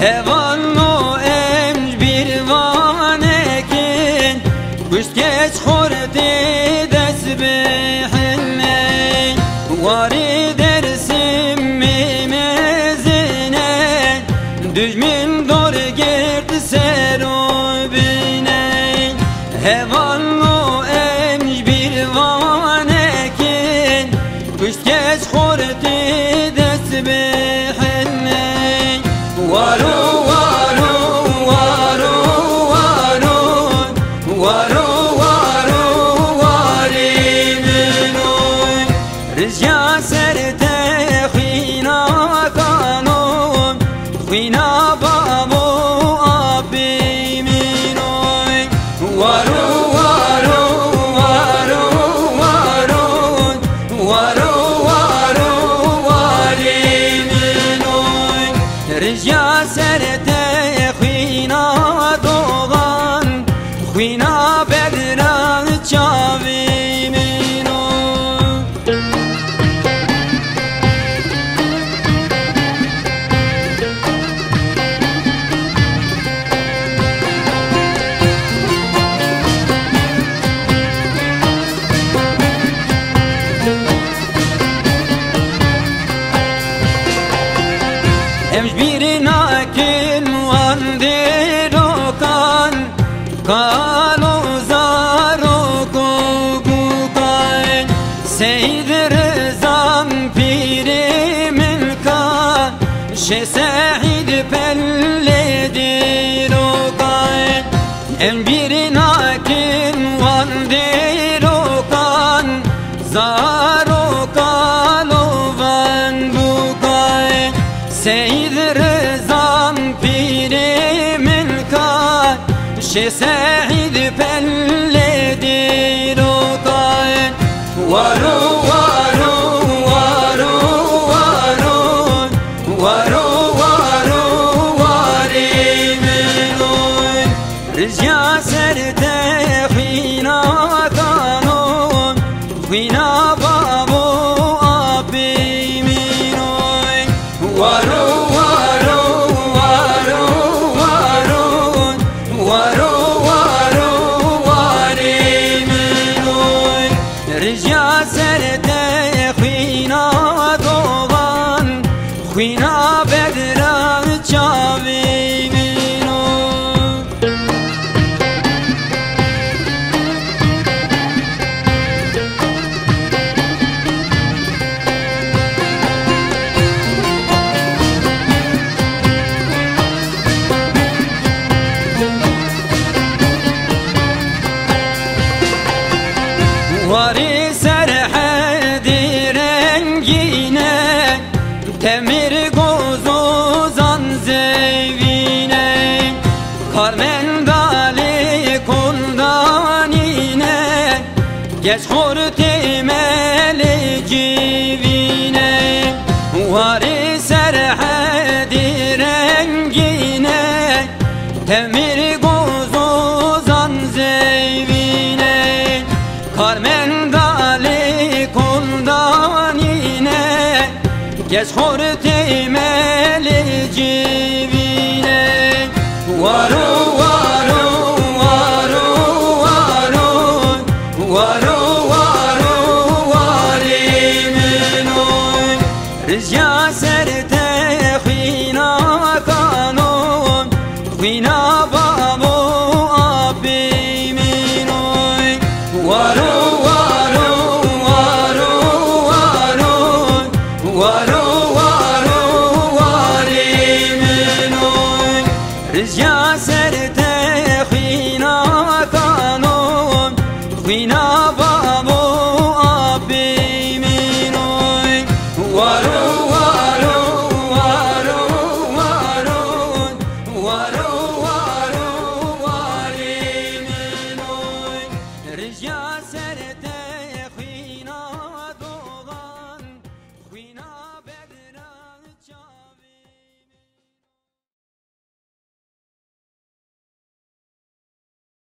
Serubine Hevan o emc bir vanekin Kuş geç hordi desbihine Varidir simmi mezine Düşmün doğru girdi serubine Hevallu Rızya serte khina kanun Khina babu abiminun Varu varu varu varu Varu varu variminun Rızya serte khina doğan bir nakil muandir okan چه سعید پل Temir gozuzan zevine Karmen dali kundanine Geç hor temeli civine Vari serhedi rengine Temir Geç hor temeli civine. Varu varu varu varu Varu varu variminun Rızya serte khina kanun. Khina babu abiminun Varu varu varu varu Varu varu